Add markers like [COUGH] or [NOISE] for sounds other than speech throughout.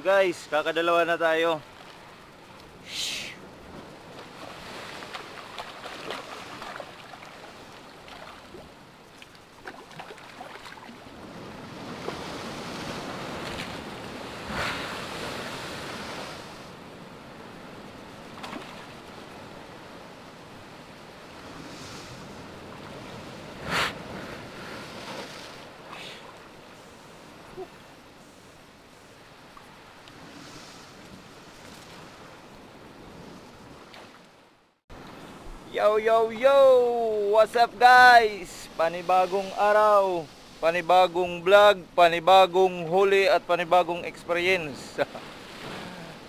Guys, kakadalawa na tayo. Yo yo yo! What's up guys? Panibagong araw, panibagong vlog, panibagong huli at panibagong experience. [LAUGHS]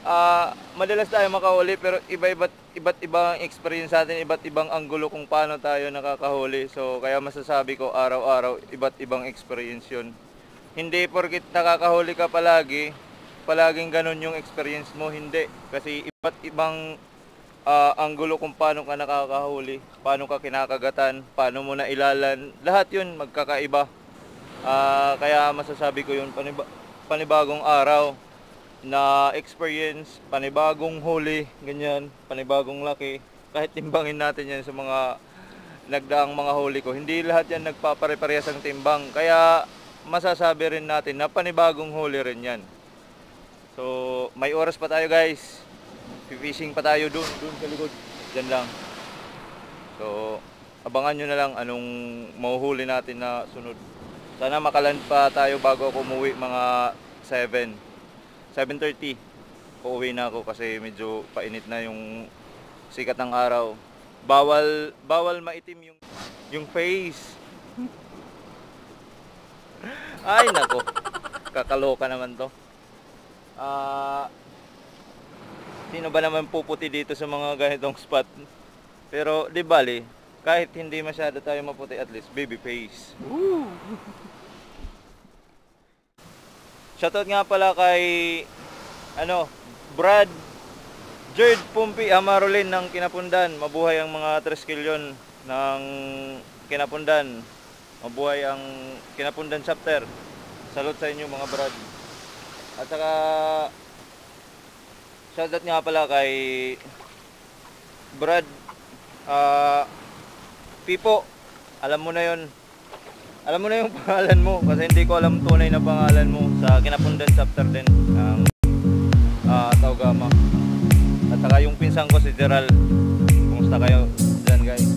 Ah, madalas tayo makahuli pero iba-iba't iba't ibang experience sa atin, iba't ibang anggulo kung paano tayo nakakahuli. So kaya masasabi ko araw-araw iba't ibang experience 'yun. Hindi porkit nakakahuli ka palagi, palaging ganun yung experience mo, hindi. Kasi iba't ibang ah, anggulo kung paano ka nakakahuli, paano ka kinakagatan, paano mo na ilalan, lahat yun magkakaiba. Ah, kaya masasabi ko yun, paniba- panibagong araw na experience, panibagong huli, ganyan, panibagong laki. Kahit timbangin natin yan sa mga nagdaang mga huli ko, hindi lahat yan nagpapare-parehas ang timbang. Kaya masasabi rin natin na panibagong huli rin yan. So, may oras pa tayo guys. Fishing pa tayo dun, dun sa likod. Diyan lang. So, abangan nyo na lang anong mahuhuli natin na sunod. Sana makaland pa tayo bago ako umuwi mga 7. 7.30. Uuwi na ako kasi medyo painit na yung sikat ng araw. Bawal, bawal maitim yung, yung face. [LAUGHS] Ay, nako. Kakaloka naman to. Ah, sino ba naman puputi dito sa mga ganitong spot? Pero di bali, kahit hindi masyado tayo maputi at least baby face. [LAUGHS] Shoutout nga pala kay ano, Brad Jerd Pumpi Amarolin ng Kinapundan. Mabuhay ang mga Treskilyon ng Kinapundan. Mabuhay ang Kinapundan chapter. Salute sa inyo mga Brad. At saka shoutout nga pala kay Brad ah Pipo. Alam mo na 'yon. Alam mo na yung [LAUGHS] pangalan mo kasi hindi ko alam tunay na pangalan mo sa Kinapundan chapter din ng ah Taugama. At saka yung pinsan ko si Gerald. Kumusta kayo dyan guys?